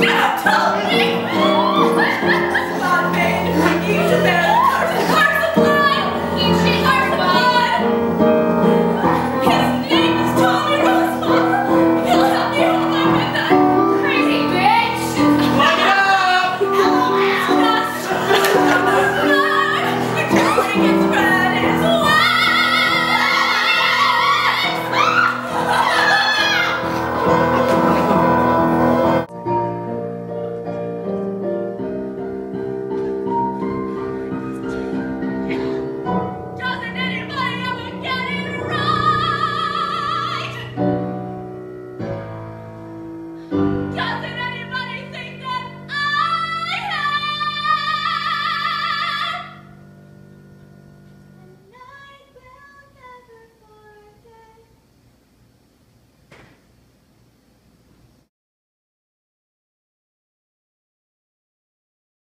No!